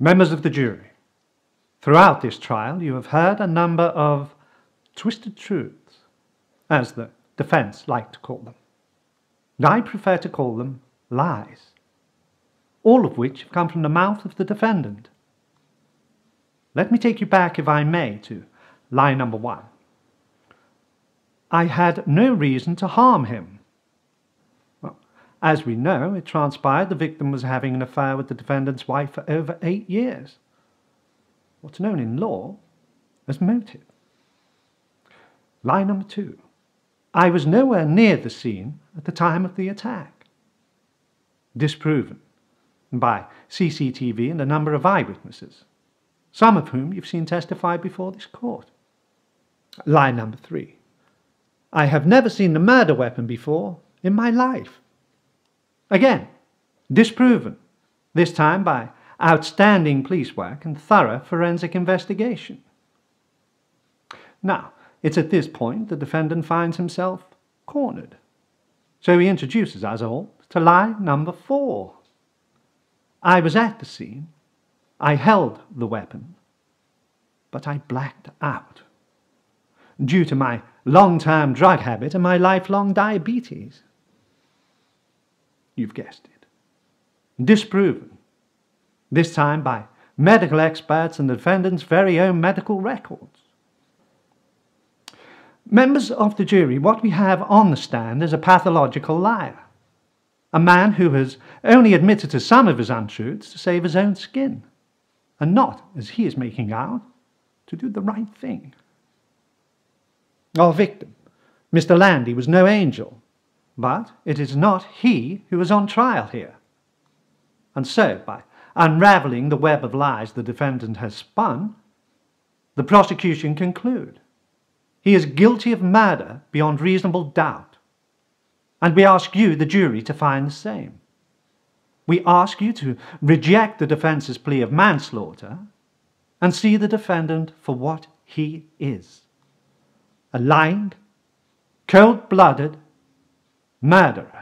Members of the jury, throughout this trial you have heard a number of twisted truths, as the defense like to call them. I prefer to call them lies, all of which have come from the mouth of the defendant. Let me take you back, if I may, to lie number one. I had no reason to harm him. As we know, it transpired the victim was having an affair with the defendant's wife for over eight years. What's known in law as motive. Lie number two. I was nowhere near the scene at the time of the attack. Disproven by CCTV and a number of eyewitnesses, some of whom you've seen testify before this court. Lie number three. I have never seen the murder weapon before in my life. Again, disproven, this time by outstanding police work and thorough forensic investigation. Now, it's at this point the defendant finds himself cornered. So he introduces us all to lie number four. I was at the scene. I held the weapon. But I blacked out due to my long-term drug habit and my lifelong diabetes. You've guessed it. Disproven. This time by medical experts and the defendant's very own medical records. Members of the jury, what we have on the stand is a pathological liar. A man who has only admitted to some of his untruths to save his own skin, and not, as he is making out, to do the right thing. Our victim, Mr. Landy, was no angel, but it is not he who is on trial here. And so, by unravelling the web of lies the defendant has spun, the prosecution conclude he is guilty of murder beyond reasonable doubt. And we ask you, the jury, to find the same. We ask you to reject the defense's plea of manslaughter and see the defendant for what he is a lying, cold blooded murderer.